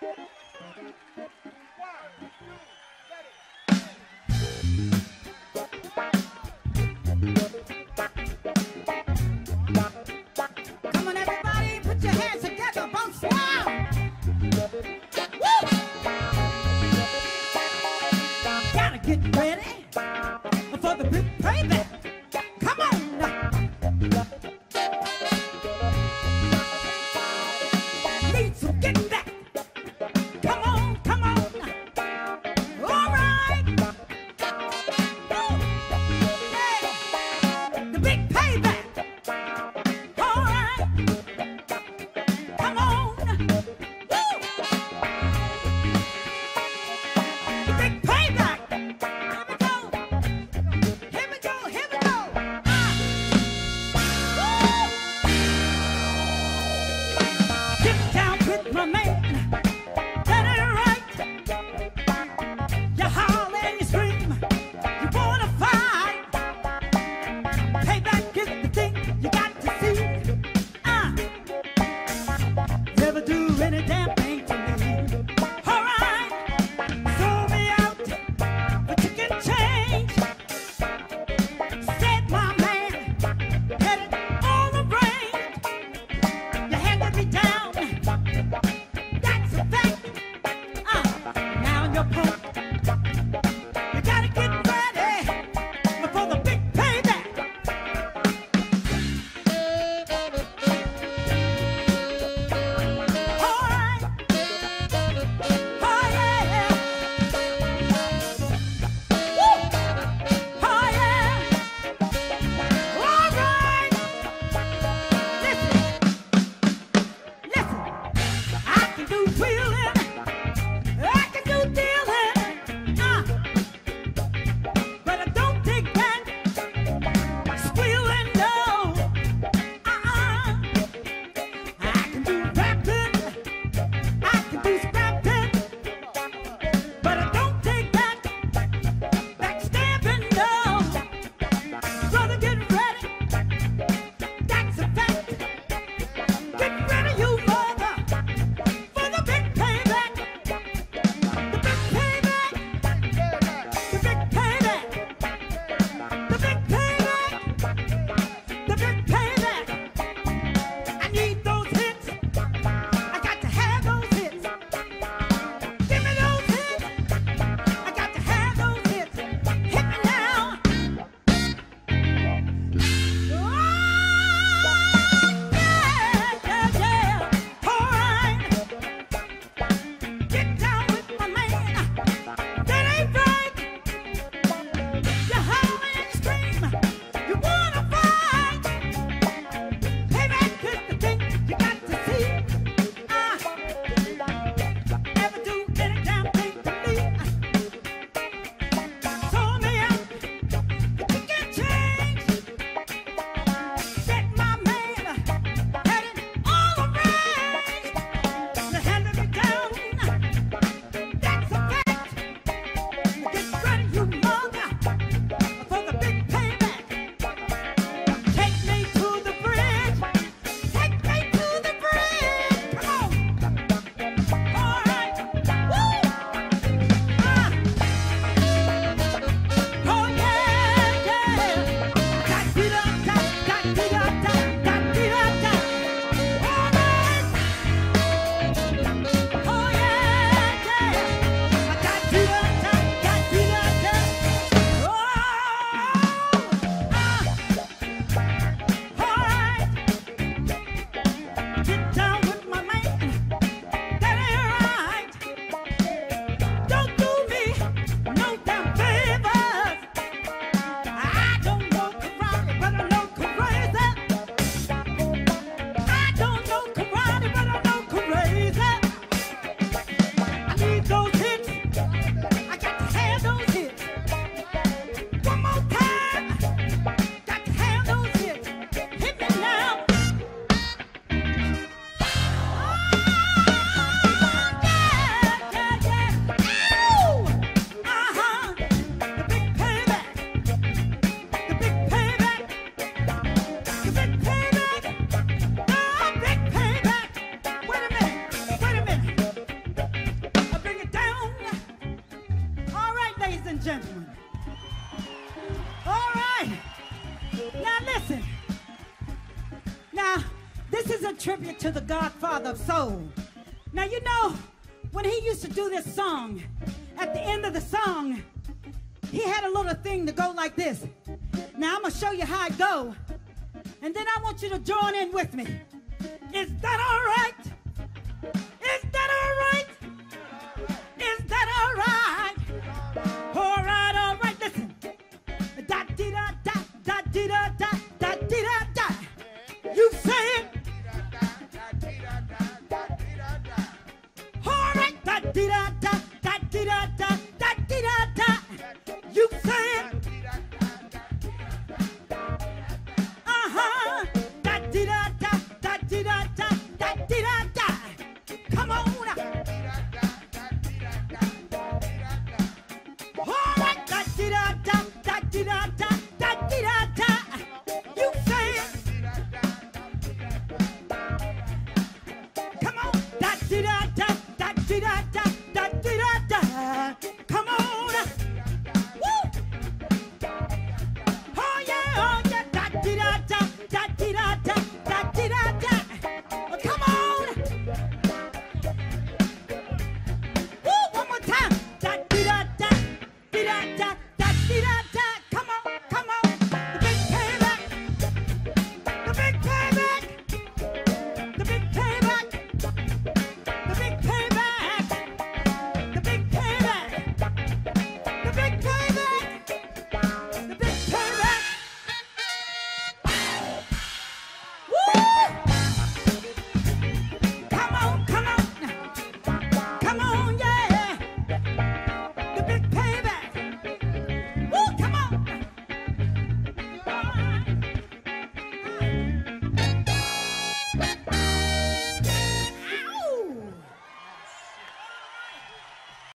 Come on, Yeah. gentlemen. All right. Now listen. Now, this is a tribute to the godfather of soul. Now, you know, when he used to do this song, at the end of the song, he had a little thing to go like this. Now, I'm going to show you how it go, and then I want you to join in with me. Is that all right?